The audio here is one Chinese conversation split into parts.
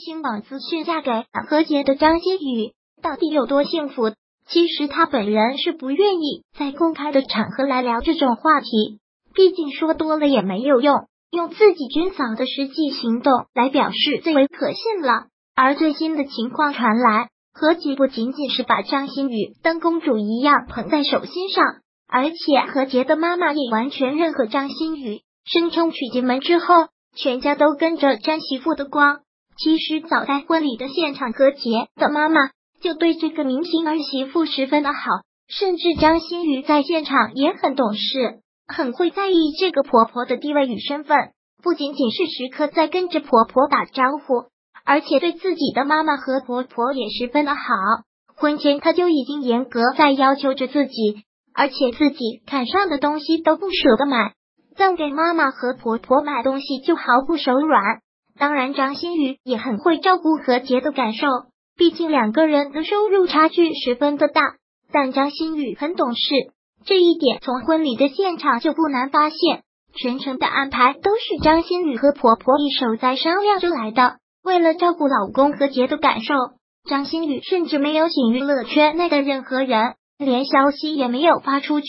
星网资讯嫁给何洁的张馨予到底有多幸福？其实他本人是不愿意在公开的场合来聊这种话题，毕竟说多了也没有用，用自己军嫂的实际行动来表示最为可信了。而最新的情况传来，何洁不仅仅是把张馨予当公主一样捧在手心上，而且何洁的妈妈也完全认可张馨予，声称娶进门之后，全家都跟着沾媳妇的光。其实早在婚礼的现场，何洁的妈妈。就对这个明星儿媳妇十分的好，甚至张馨予在现场也很懂事，很会在意这个婆婆的地位与身份。不仅仅是时刻在跟着婆婆打招呼，而且对自己的妈妈和婆婆也十分的好。婚前她就已经严格在要求着自己，而且自己看上的东西都不舍得买，赠给妈妈和婆婆买东西就毫不手软。当然，张馨予也很会照顾何洁的感受。毕竟两个人的收入差距十分的大，但张馨予很懂事，这一点从婚礼的现场就不难发现。全程的安排都是张馨予和婆婆一手在商量着来的。为了照顾老公何洁的感受，张馨予甚至没有请娱乐圈内的任何人，连消息也没有发出去。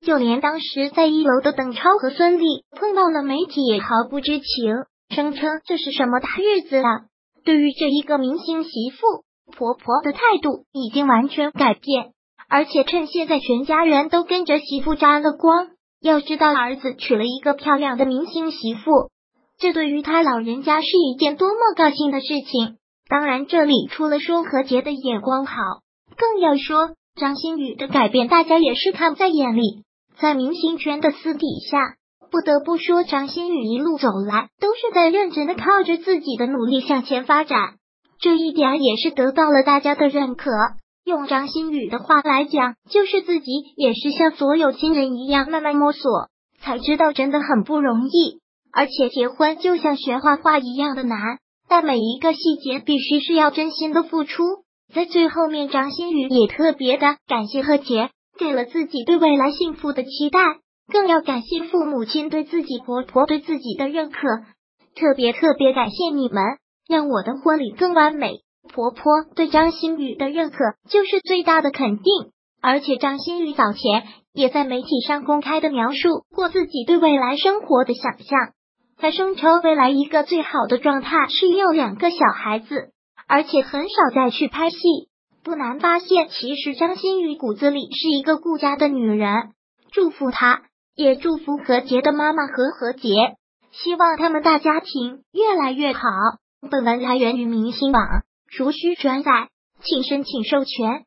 就连当时在一楼的邓超和孙俪碰到了媒体，也毫不知情，声称这是什么大日子了！对于这一个明星媳妇。婆婆的态度已经完全改变，而且趁现在全家人都跟着媳妇沾了光。要知道，儿子娶了一个漂亮的明星媳妇，这对于他老人家是一件多么高兴的事情。当然，这里除了说何洁的眼光好，更要说张馨予的改变，大家也是看在眼里。在明星圈的私底下，不得不说，张馨予一路走来都是在认真的靠着自己的努力向前发展。这一点也是得到了大家的认可。用张馨予的话来讲，就是自己也是像所有亲人一样慢慢摸索，才知道真的很不容易。而且结婚就像学画画一样的难，但每一个细节必须是要真心的付出。在最后面，张馨予也特别的感谢贺杰，给了自己对未来幸福的期待，更要感谢父母亲对自己、婆婆对自己的认可，特别特别感谢你们。让我的婚礼更完美。婆婆对张馨予的认可就是最大的肯定，而且张馨予早前也在媒体上公开的描述过自己对未来生活的想象。她声称未来一个最好的状态是有两个小孩子，而且很少再去拍戏。不难发现，其实张馨予骨子里是一个顾家的女人。祝福她，也祝福何洁的妈妈和何洁，希望他们大家庭越来越好。本文来源于明星网，如需转载，请申请授权。